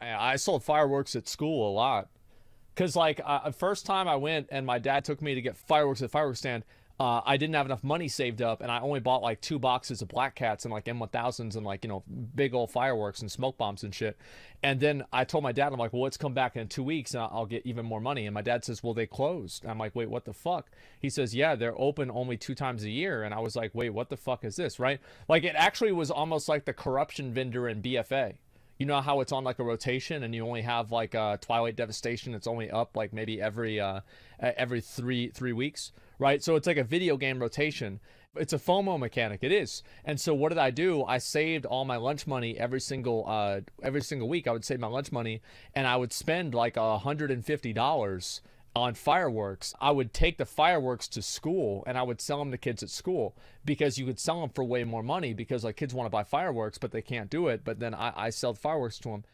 I sold fireworks at school a lot. Cause like uh, first time I went and my dad took me to get fireworks at the fireworks stand, uh, I didn't have enough money saved up, and I only bought like two boxes of Black Cats and like M1000s and like you know big old fireworks and smoke bombs and shit. And then I told my dad, I'm like, well, let's come back in two weeks and I'll get even more money. And my dad says, well, they closed. I'm like, wait, what the fuck? He says, yeah, they're open only two times a year. And I was like, wait, what the fuck is this? Right? Like it actually was almost like the corruption vendor in BFA you know how it's on like a rotation and you only have like uh, Twilight Devastation. It's only up like maybe every uh, every three three weeks, right? So it's like a video game rotation. It's a FOMO mechanic. It is. And so what did I do? I saved all my lunch money every single uh, every single week. I would save my lunch money and I would spend like a hundred and fifty dollars on fireworks, I would take the fireworks to school and I would sell them to kids at school because you could sell them for way more money because like kids want to buy fireworks but they can't do it. But then I, I sell fireworks to them